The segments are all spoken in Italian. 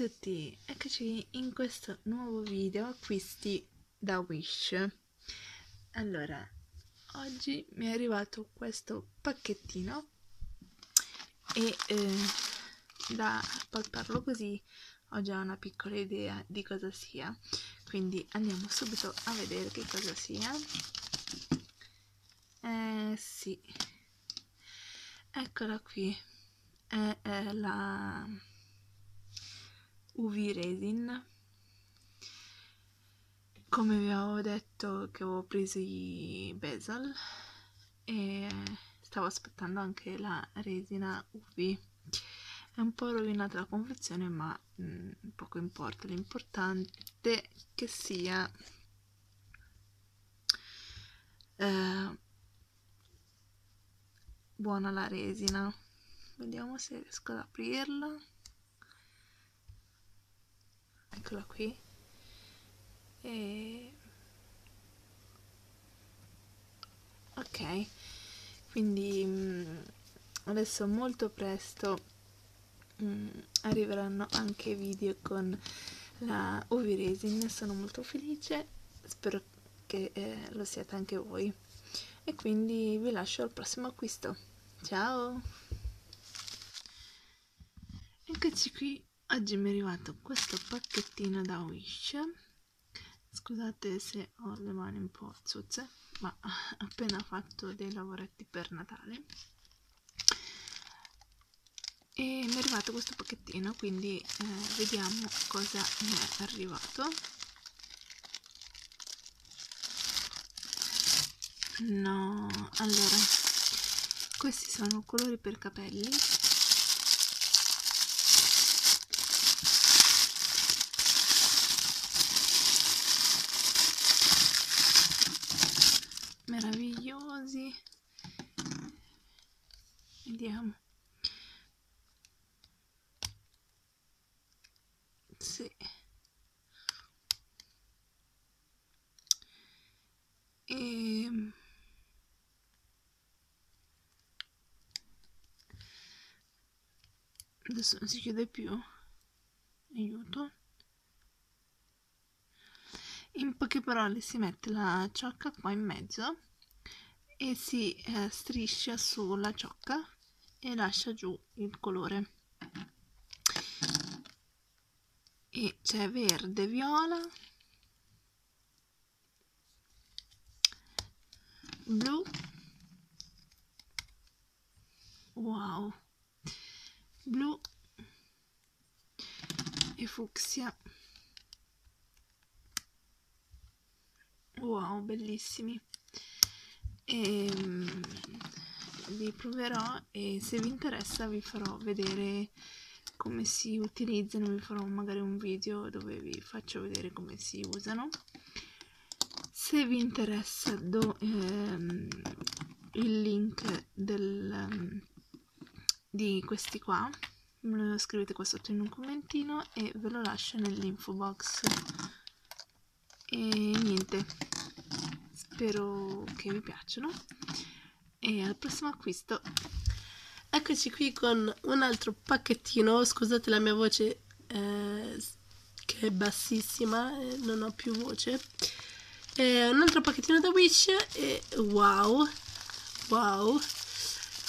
tutti, eccoci in questo nuovo video acquisti da Wish. Allora, oggi mi è arrivato questo pacchettino e eh, da palparlo così ho già una piccola idea di cosa sia. Quindi andiamo subito a vedere che cosa sia. Eh sì, eccola qui, è, è la UV resin. Come vi avevo detto che avevo preso i bezel e stavo aspettando anche la resina UV è un po' rovinata la confezione ma mh, mm, poco importa. L'importante che sia eh, buona la resina. Vediamo se riesco ad aprirla eccola qui. E ok quindi mm, adesso molto presto mm, arriveranno anche video con la UV resin sono molto felice spero che eh, lo siate anche voi. E quindi vi lascio al prossimo acquisto. Ciao! Eccoci qui oggi mi è arrivato questo pacchettino da Wish. Scusate se ho le mani un po' zozze ma ho appena fatto dei lavoretti per Natale. E mi è arrivato questo pacchettino quindi eh, vediamo cosa mi è arrivato. No allora questi sono colori per capelli meravigliosi. Vediamo. Sì. E ehm. adesso non si chiude più. Aiuto in poche parole si mette la ciocca qua in mezzo e si eh, striscia sulla ciocca e lascia giù il colore. E c'è verde viola blu. Wow. Blu e fucsia bellissimi. E ehm, vi proverò e se vi interessa vi farò vedere come si utilizzano vi farò magari un video dove vi faccio vedere come si usano. Se vi interessa do ehm, il link del, di questi qua me lo scrivete qua sotto in un commentino e ve lo lascio nell'info box. E niente spero che vi piacciono. E al prossimo acquisto. Eccoci qui con un altro pacchettino. Scusate la mia voce eh, che è bassissima eh, non ho più voce. Eh, un altro pacchettino da Wish e wow wow.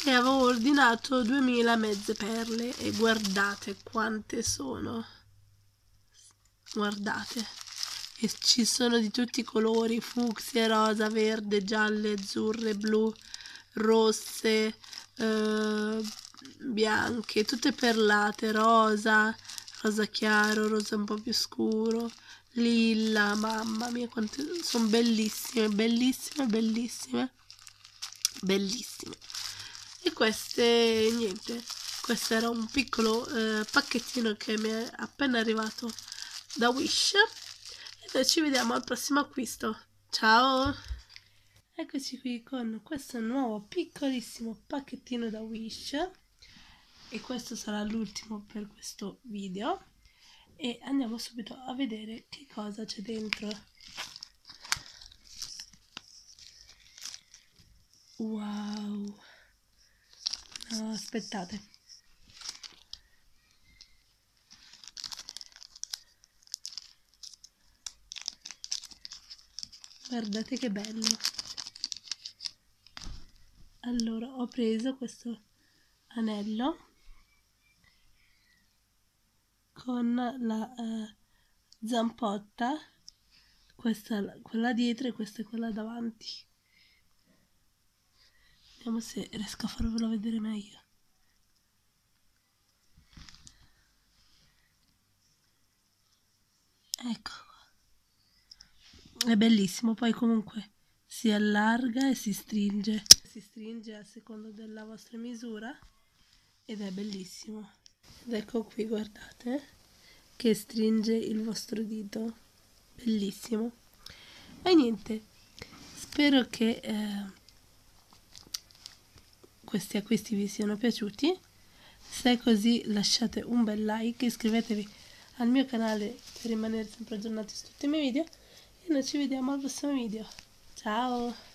E avevo ordinato 2000 mezze perle e guardate quante sono. Guardate e ci sono di tutti i colori, fucsia, rosa, verde, gialle, azzurre, blu, rosse, eh, bianche, tutte perlate, rosa, rosa chiaro, rosa un po' più scuro, lilla, mamma mia quante sono bellissime, bellissime, bellissime, bellissime. E queste, niente, questo era un piccolo eh, pacchettino che mi è appena arrivato da Wish e ci vediamo al prossimo acquisto. Ciao! Eccoci qui con questo nuovo piccolissimo pacchettino da Wish e questo sarà l'ultimo per questo video e andiamo subito a vedere che cosa c'è dentro. Wow! No, aspettate. Guardate che bello. Allora ho preso questo anello con la uh, zampotta questa quella dietro e questa è quella davanti. Vediamo se riesco a farvelo vedere meglio. Ecco è bellissimo poi comunque si allarga e si stringe. Si stringe a seconda della vostra misura ed è bellissimo. Ed ecco qui guardate che stringe il vostro dito. Bellissimo. E niente spero che eh, questi acquisti vi siano piaciuti. Se è così lasciate un bel like iscrivetevi al mio canale per rimanere sempre aggiornati su tutti i miei video noi ci vediamo al prossimo video. Ciao